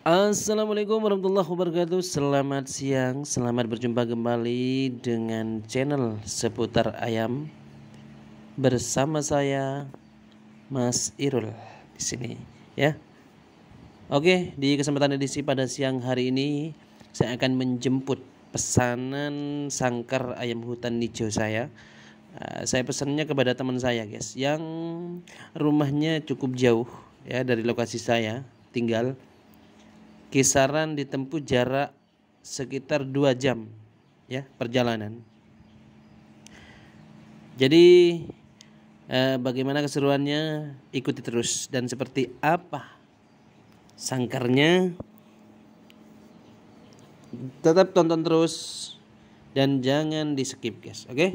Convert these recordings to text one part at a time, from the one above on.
Assalamualaikum warahmatullahi wabarakatuh. Selamat siang Selamat berjumpa kembali dengan channel seputar ayam. Bersama saya Mas Irul di sini ya. Oke di kesempatan edisi pada siang hari ini Saya akan menjemput pesanan sangkar ayam hutan hijau saya. Uh, Saya pesannya kepada teman saya guys Yang rumahnya cukup jauh ya dari lokasi saya tinggal kisaran ditempuh jarak sekitar dua jam ya perjalanan. Jadi eh, bagaimana keseruannya ikuti terus dan seperti apa sangkarnya tetap tonton terus dan jangan di skip guys oke okay?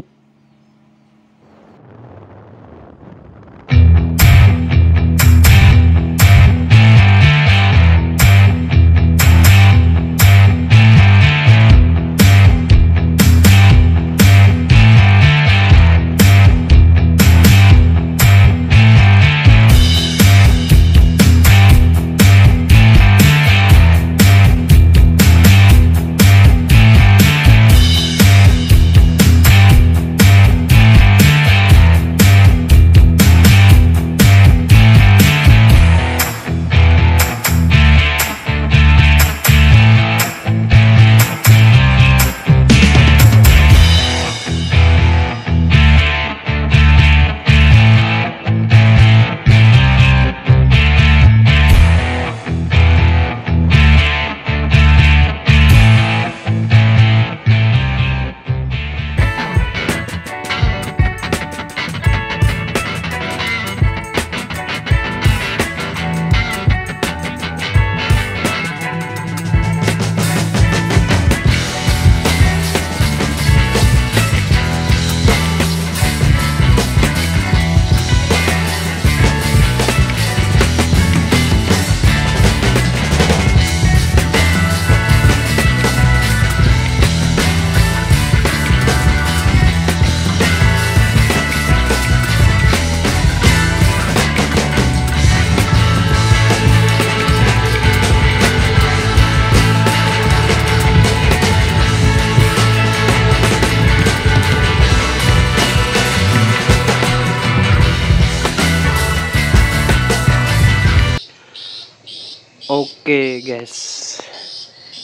Oke guys,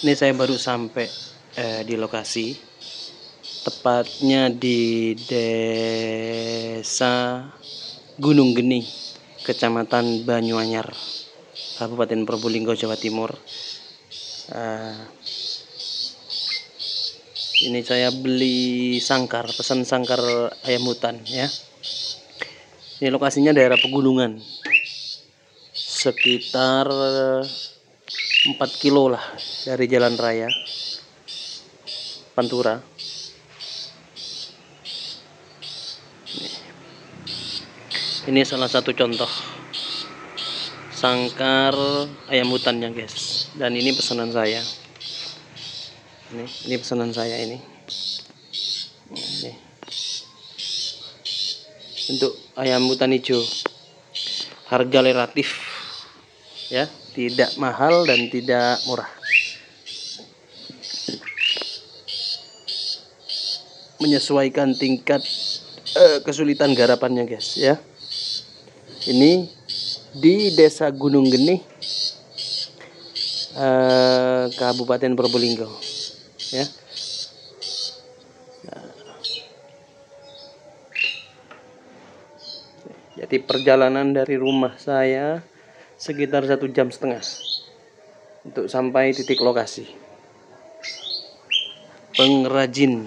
ini saya baru sampai eh, di lokasi, tepatnya di desa Gunung Geni, kecamatan Banyuanyar, Kabupaten Probolinggo, Jawa Timur. Uh, ini saya beli sangkar, pesan sangkar ayam hutan ya. Ini lokasinya daerah pegunungan, sekitar 4 kilo lah dari jalan raya Pantura. Ini salah satu contoh sangkar ayam hutannya guys. Dan ini pesanan saya. Ini, ini pesanan saya ini. Ini. Untuk ayam hutan hijau. Harga relatif ya. Tidak mahal dan tidak murah. Menyesuaikan tingkat uh, kesulitan garapannya guys ya. Ini di desa Gunung Geni uh, Kabupaten Probolinggo ya. Jadi perjalanan dari rumah saya sekitar satu jam setengah untuk sampai titik lokasi pengrajin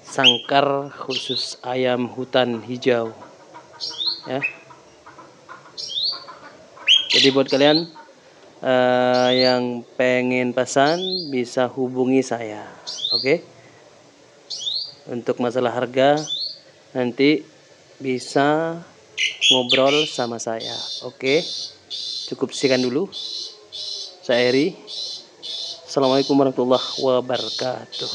sangkar khusus ayam hutan hijau ya jadi buat kalian uh, yang pengen pesan bisa hubungi saya oke okay? untuk masalah harga nanti bisa ngobrol sama saya. Oke, cukup sekian dulu. Saya Eri. Assalamualaikum warahmatullahi wabarakatuh.